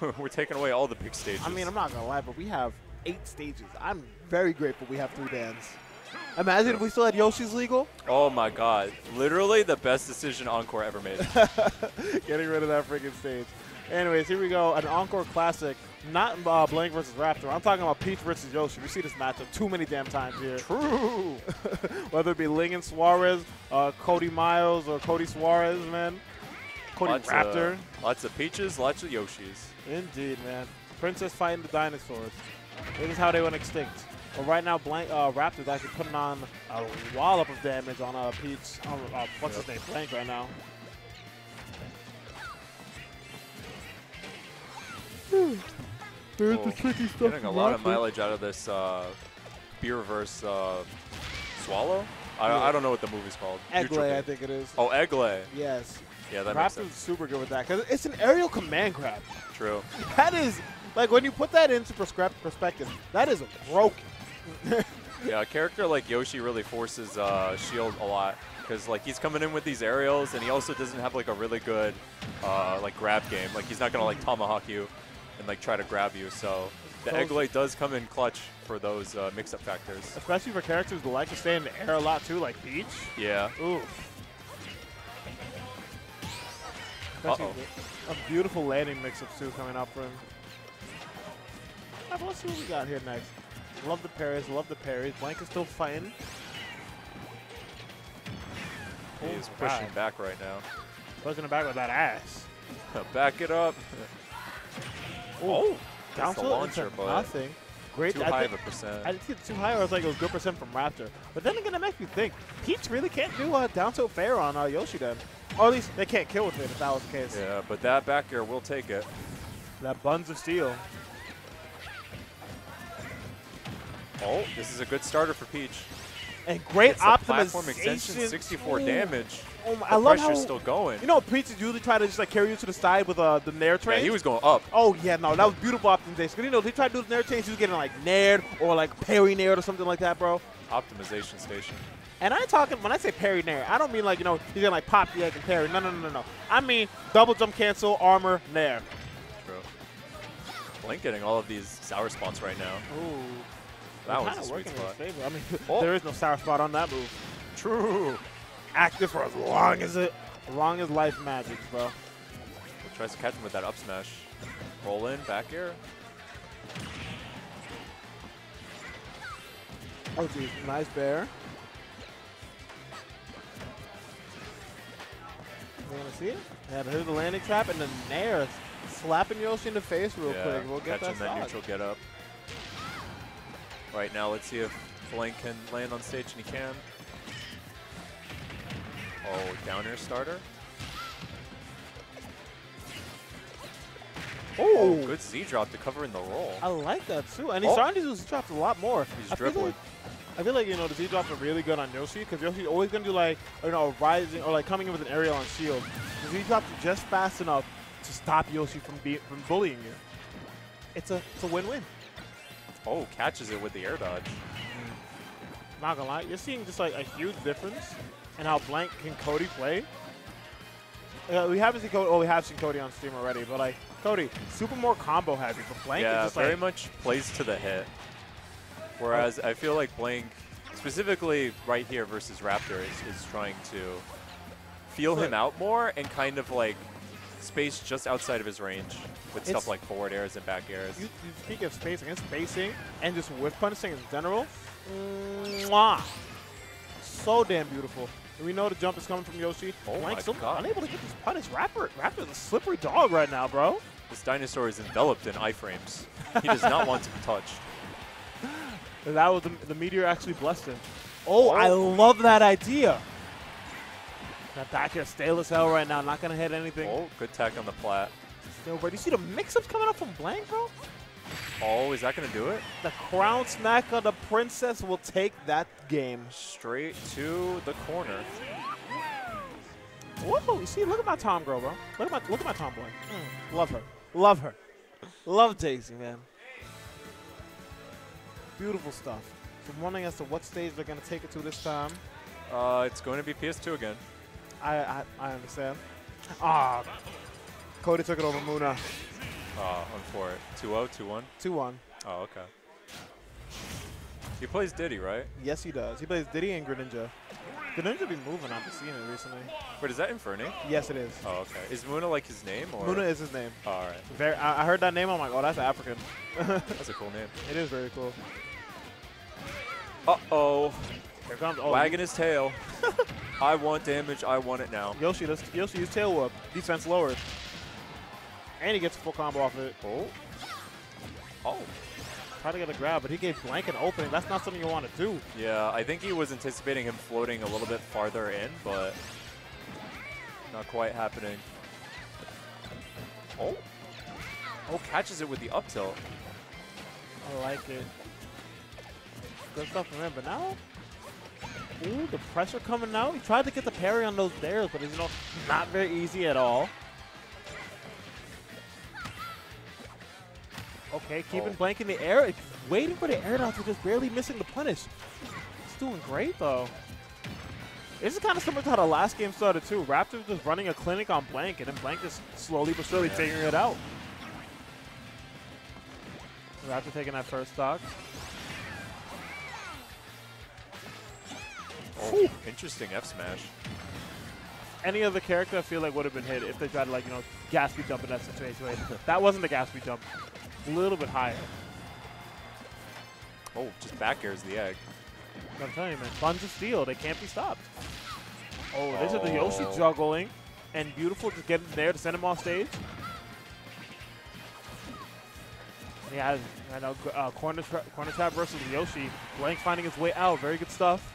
We're taking away all the big stages. I mean, I'm not gonna lie, but we have eight stages. I'm very grateful we have three bands. Imagine if we still had Yoshi's legal. oh my god. Literally the best decision Encore ever made. Getting rid of that freaking stage. Anyways, here we go. An Encore Classic. Not uh, Blank versus Raptor. I'm talking about Peach versus Yoshi. We see this matchup too many damn times here. True. Whether it be Ling and Suarez, uh, Cody Miles, or Cody Suarez, man. Cody lots Raptor. Of, lots of peaches, lots of Yoshis. Indeed, man. Princess fighting the dinosaurs. This is how they went extinct. But right now, Blank uh, Raptor's actually putting on a wallop of damage on uh, Peach. Uh, uh, what's his name? Blank right now. There's Oh, the tricky stuff. Getting a from lot of mileage out of this uh, beer verse uh, swallow. I. I don't know what the movie's called. Egglay, I think it is. Oh, Egglay. Yes. Yeah, that makes sense. super good with that because it's an aerial command grab. True. That is, like, when you put that into perspective, that is broken. Yeah, a character like Yoshi really forces uh, Shield a lot because like he's coming in with these aerials and he also doesn't have like a really good uh, like grab game. Like he's not gonna like tomahawk you and like try to grab you. So the egg light does come in clutch for those uh, mix-up factors. Especially for characters who like to stay in the air a lot too, like Peach. Yeah. Ooh. Uh-oh. A beautiful landing mix-up too coming up for him. Let's see what we got here next. Love the parries, love the parries. Blank is still fighting. He's Oh, pushing God. back right now. Pushing it back with that ass. back it up. Oh, that's the launcher, but nothing. Great. too I high think- of a percent. I didn't think it's too high, or I was like it was good percent from Raptor. But then again, it makes me think Peach really can't do a down tilt fair on uh, Yoshi then. Or at least they can't kill with it if that was the case. Yeah, but that back air will take it. That buns of steel. Oh, this is a good starter for Peach. And great It's optimization. extension, 64 Ooh. damage. Oh my, I love pressure's how, still going. You know, Peach is usually try to just like carry you to the side with uh, the nair yeah, train. he was going up. Oh yeah, no, that was beautiful optimization. 'Cause, you know, they tried to do the nair chains, he was getting like nared or like parry nared or something like that, bro. Optimization station. And I ain't talking when I say parry nair, I don't mean like you know he's gonna like pop the egg and parry. No, no, no, no, no. I mean double jump cancel, armor, nair. True. Blank getting all of these sour spots right now. Ooh, That was a sweet spot. favor. I mean, Oh. there is no sour spot on that move. True. Active for as long as it, long as life magic, bro. Tries to catch him with that up smash. Roll in, back air. Oh, geez, nice bear. You want to see it? Yeah, but here's the landing trap and the nair slapping Yoshi in the face real yeah, quick. We'll get catching that, that neutral get up. Right now, let's see if Blank can land on stage, and he can. Oh, down air starter. Oh, oh, Good Z drop to cover in the roll. I like that too. And he's Oh. starting to do Z drops a lot more. He's I feel dribbling. like I feel like you know the Z drops are really good on Yoshi because Yoshi's always gonna do like you know rising or like coming in with an aerial on shield. The Z drops are just fast enough to stop Yoshi from be, from bullying you. It's a it's a win-win. Oh, catches it with the air dodge. Not gonna lie, you're seeing just like a huge difference in how Blank can Cody play. Uh, we haven't seen Cody. Oh, we have seen Cody on stream already, but like Cody, super more combo heavy. But Blank yeah, is just very like much plays to the hit. Whereas I feel like Blank, specifically right here versus Raptor, is, is trying to feel him out more and kind of like space just outside of his range with It's- stuff like forward airs and back airs. You, you speak of spacing and spacing and just whiff punishing in general. Mwah. So damn beautiful. And we know the jump is coming from Yoshi. Oh Blank my still God. unable to get this punish. Raptor, Raptor's a slippery dog right now, bro. This dinosaur is enveloped in iframes. He does not want to be touched. That was the, the meteor actually blessed him. Oh, oh. I love that idea. That back air stale as hell right now. Not gonna hit anything. Oh, good tack on the plat. Still, bro. Do you see the mix-ups coming up from Blank, bro? Oh, is that going to do it? The crown smack of the princess will take that game. Straight to the corner. Whoa, you see, look at my Tom girl, bro. Look at my look at my tomboy. Mm, love her. Love her. Love Daisy, man. Beautiful stuff. So I'm wondering as to what stage they're gonna take it to this time. Uh, it's going to be PS2 again. I I, I understand. Ah, Cody took it over Muna. Oh, I'm for it. 2-0, 2-1? 2-1. Oh, okay. He plays Diddy, right? Yes, he does. He plays Diddy and Greninja. Greninja be moving. I've been seeing it recently. Wait, is that Infernape? Yes, it is. Oh, okay. Is Muna like his name? Or? Muna is his name. Oh, all right. Very. I, I heard that name. I'm like, oh, that's African. That's a cool name. it is very cool. Uh-oh. Here comes oh, Wagging his tail. I want damage. I want it now. Yoshi. Let's Yoshi use tail whoop. Defense lowered. And he gets a full combo off it. Oh. Oh. Try to get a grab, but he gave Blank an opening. That's not something you want to do. Yeah, I think he was anticipating him floating a little bit farther in, but not quite happening. Oh. Oh, catches it with the up tilt. I like it. Good stuff from him, but now, ooh, the pressure coming out. He tried to get the parry on those dares, but it's you know not very easy at all. Okay, keeping Oh. blank in the air, waiting for the air dodge, just barely missing the punish. He's doing great though. This is kind of similar to how the last game started too. Raptor was just running a clinic on Blank, and then Blank just slowly but surely Yeah. figuring it out. Raptor taking that first stock. Oh, interesting F smash. any other character I feel like would have been hit if they tried to like, you know, gas speed jump in that situation. that wasn't the gas speed jump. A little bit higher. Oh, just back airs the egg. I'm telling you, man. Buns of steel. They can't be stopped. Oh, this is the Yoshi Oh. juggling. And beautiful just getting there to send him off stage. Yeah, I know. Uh, corner, tra corner trap versus Yoshi. Blank finding his way out. Very good stuff.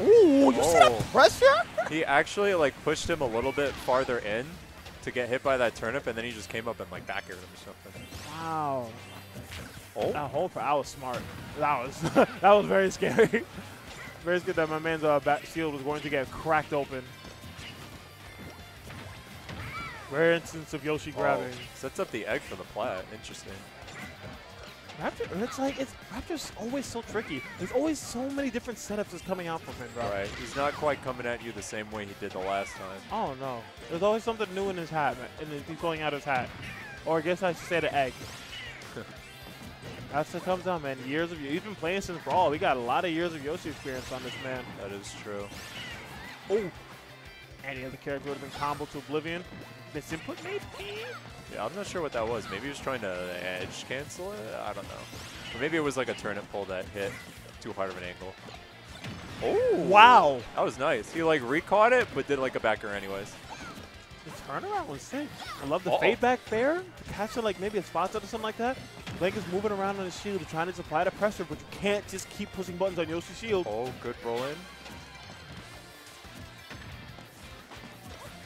Ooh, you see that Oh. pressure? He actually like pushed him a little bit farther in to get hit by that turnip, and then he just came up and like back aired him or something. Wow. Oh, That hold for I was smart. That was that was very scary. very good that my man's uh, back shield was going to get cracked open. Rare instance of Yoshi grabbing. Oh, sets up the egg for the plat. Interesting. Raptor, it's like it's Raptor's always so tricky. There's always so many different setups that's coming out from him, bro. Right. He's not quite coming at you the same way he did the last time. Oh no, there's always something new in his hat, and he's pulling out his hat, or I guess I should say the egg. That's what comes down, man. Years of you. he's been playing since Brawl. We got a lot of years of Yoshi experience on this man. That is true. Oh, any other character would have been combo to Oblivion. Misinput maybe? Yeah, I'm not sure what that was. Maybe he was trying to edge cancel it? I don't know. Or maybe it was like a turnip pull that hit too hard of an angle. Oh! Wow. That was nice. He like recaught it, but did like a backer anyways. The turnaround was sick. I love the Uh-oh. fade back there. Catch it like maybe a spot shot or something like that. Blake is moving around on his shield trying to apply the pressure, but you can't just keep pushing buttons on Yoshi's shield. Oh, good roll in.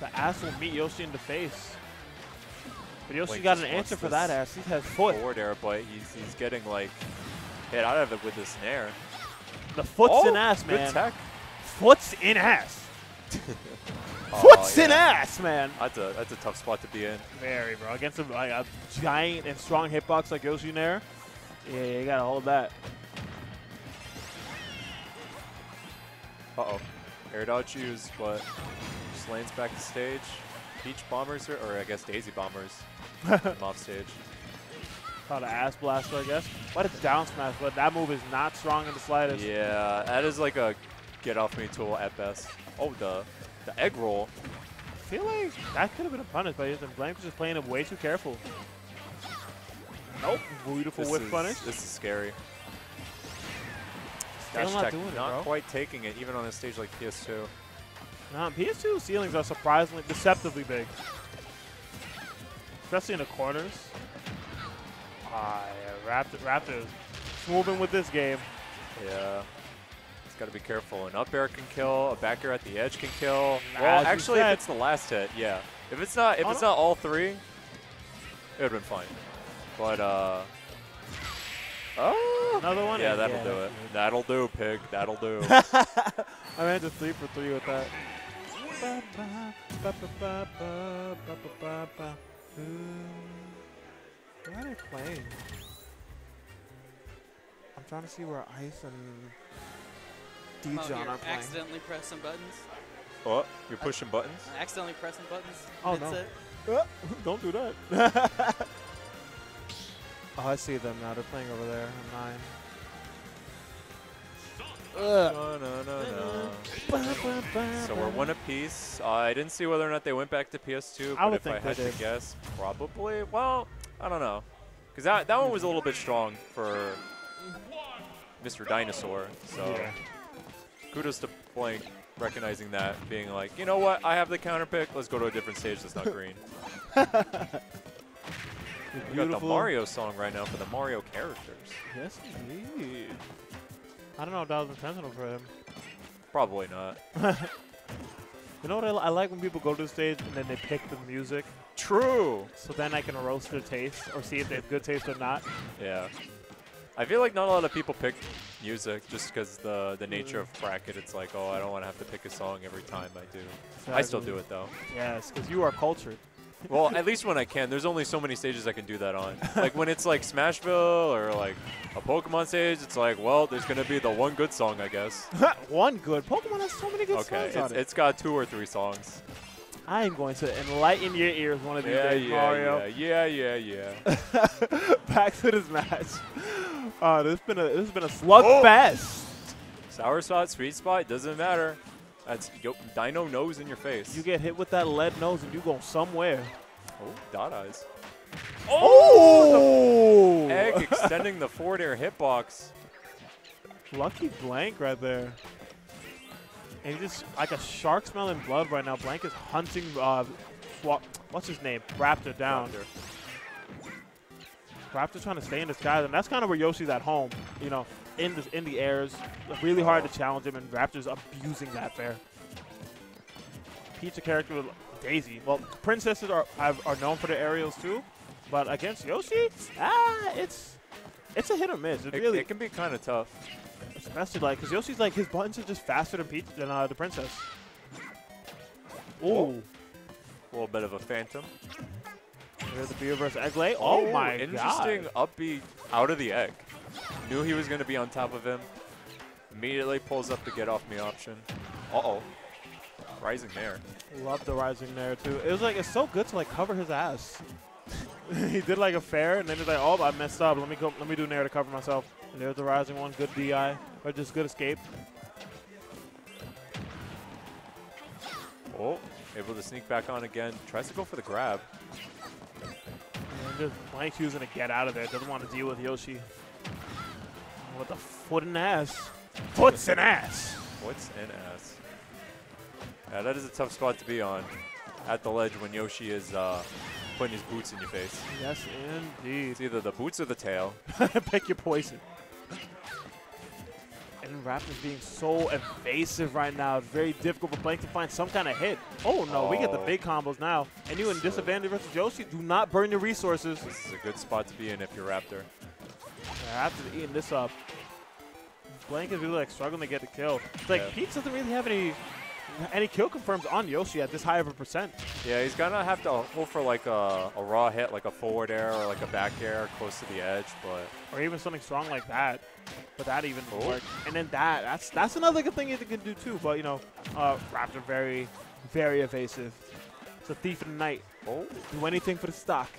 The ass will meet Yoshi in the face. But Yoshi got an answer for that ass. He has foot. Forward air, but he's, he's getting like hit out of it with his snare. The foot's oh, in ass, man. good tech. Foot's in ass. Oh, Foot's in ass, man. That's a that's a tough spot to be in. Very, bro. Against a, like, a giant and strong hitbox like Yoshi there. Yeah, you gotta hold that. Uh oh. Air dodge used, but lanes back to stage. Beach bombers, or, or I guess Daisy bombers, off stage. Called an ass blaster, I guess. But it's down smash, but that move is not strong in the slightest. Yeah, that is like a get off me tool at best. Oh, the the egg roll. I feel like that could have been a punish, but Blank was just playing it way too careful. Nope. Beautiful This whiff is, punish. This is scary. Still not doing it, not bro. quite taking it, even on a stage like PS2. Nah, PS2 ceilings are surprisingly, deceptively big. Especially in the corners. Ah, yeah, Raptor, Raptors moving with this game. Yeah. It's got to be careful. An up air can kill. A back air at the edge can kill. Well, you actually, if it's the last hit, yeah. If it's not, if it's not all three, it would have been fine. But uh. Oh. Another one? Yeah, that'll Yeah, do it. That'll do, pig. That'll do. I ran to three for three with that. Why are they playing? I'm trying to see where Ice and Dijon oh, are playing. Accidentally pressing buttons. Oh, you're pushing I, buttons? I accidentally pressing buttons. Oh, no. It. Uh, don't do that. oh, I see them now. They're playing over there. I'm nine. No, no, no, no. So we're one apiece. Uh, I didn't see whether or not they went back to PS2, I but if I had to guess, probably. Well, I don't know. Because that, that one was a little bit strong for Mr. Dinosaur. So Yeah. kudos to Blank recognizing that, being like, you know what, I have the counter pick. Let's go to a different stage that's not green. We got the Mario song right now for the Mario characters. Yes, indeed. I don't know if that was intentional for him. Probably not. You know what I, I like when people go to the stage and then they pick the music, True. so then I can roast their taste or see if they have good taste or not. Yeah. I feel like not a lot of people pick music just because the the nature of bracket. It's like, oh, I don't want to have to pick a song every time I do. I still do it though. Yes, because you are cultured. Well, at least when I can. There's only so many stages I can do that on. like when it's like Smashville or like a Pokemon stage, it's like, well, there's gonna be the one good song, I guess. One good. Pokemon has so many good Okay, songs on it's, it. it's got two or three songs. I am going to enlighten your ears one of these Yeah, days, yeah, Mario. yeah, yeah, yeah, yeah. Back to this match. Uh, this has been a this has been a slugfest. Sour spot, sweet spot, doesn't matter. That's yo, Dino nose in your face. You get hit with that lead nose and you go somewhere. oh, dot eyes. Oh! Egg extending the forward air hitbox. Lucky Blank right there. And he just like a shark smelling blood right now. Blank is hunting. Uh, what's his name? Raptor down. Raptor. Raptor's trying to stay in the sky, and that's kind of where Yoshi's at home. You know, in the in the airs, really hard to challenge him, and Raptor's abusing that there. Peach, a character with Daisy. Well, princesses are are known for their aerials too, but against Yoshi, ah, it's it's a hit or miss. It, It, really, it can be kind of tough. especially like because Yoshi's like his buttons are just faster than Peach than uh, the princess. Oh. Ooh, A little bit of a phantom. there's the beer versus egg Egglay. Oh, my Interesting god! Interesting upbeat out of the egg. Knew he was going to be on top of him. Immediately pulls up the get off me option. Uh oh. Rising there. Love the rising there too. It was like it's so good to like cover his ass. he did like a fair, and then he's like, "Oh, I messed up. Let me go. Let me do nair to cover myself." And there's the rising one. Good di, or just good escape. Oh, able to sneak back on again. Tries to go for the grab. And just Blank's using to get out of there. Doesn't want to deal with Yoshi. With the foot and ass. Foots and ass. What's an ass? Yeah, that is a tough spot to be on. At the ledge when Yoshi is uh, putting his boots in your face. Yes, indeed. It's either the boots or the tail. Pick your poison. And Raptors being so evasive right now. It's very difficult for Blank to find some kind of hit. Oh no, we get the Oh. big combos now. And you in So- disadvantage versus Yoshi, do not burn your resources. This is a good spot to be in if you're Raptor. Raptors eating this up. Blank is really like struggling to get the kill. It's like Yeah. Doesn't really have any any kill confirms on Yoshi at this high of a percent. Yeah, he's gonna have to go for like a, a raw hit, like a forward air or like a back air close to the edge, but Or even something strong like that. But that even Oh. work. And then that, that's that's another good thing you can do too. But you know, uh, Raptor very, very evasive. It's a thief in the night. oh, Do anything for the stock.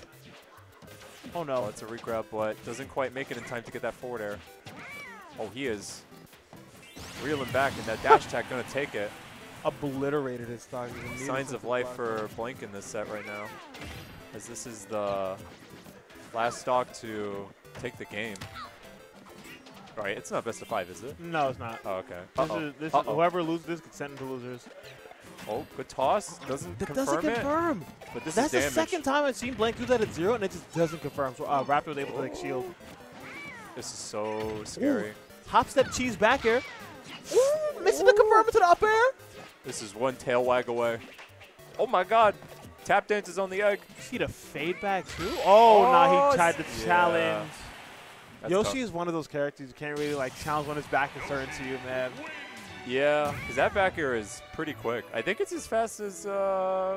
Oh oh, no. it's a regrab, but doesn't quite make it in time to get that forward air. Oh, he is reeling back, and that dash attack gonna take it. Obliterated his stock. Signs of life for Blank in this set right now, as this is the last stock to take the game. All right, it's not best of five, is it? No, it's not. Oh, okay. This Uh-oh. is, this is, Uh-oh. whoever loses this gets sent into losers. Oh, good toss. Doesn't That confirm doesn't it, but this That's is the second time I've seen Blank do that at zero, and it just doesn't confirm. So uh, Raptor was able to like shield. This is so scary. Hop step cheese back air. Ooh, missing the confirm to the up air. This is one tail wag away. Oh my god. Tap dance is on the egg. See the fade back too? Oh, no, Oh, he tried to yeah. challenge. That's Yoshi tough. is one of those characters you can't really like challenge when his back is turned to you, man. Yeah, because that back air is pretty quick. I think it's as fast as uh,